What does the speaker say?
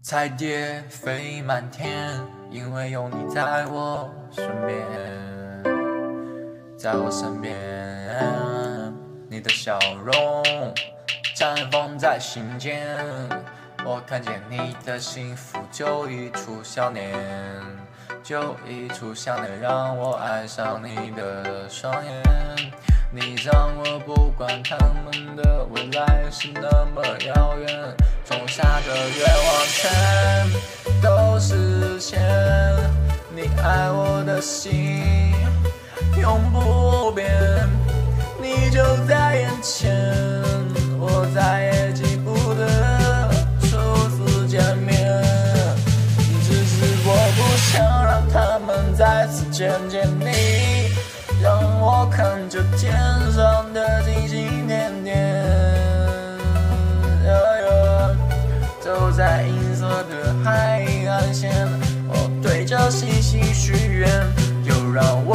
彩蝶飞满天，因为有你在我身边，在我身边，你的笑容绽放在心间，我看见你的幸福就一出笑脸，就一出笑脸，让我爱上你的双眼。你让我不管他们的未来是那么遥远，种下的愿望全都实现。你爱我的心永不变，你就在眼前，我再也记不得初次见面。只是我不想让他们再次见见你。让我看着天上在银色的海岸线。我对着星星许愿就让我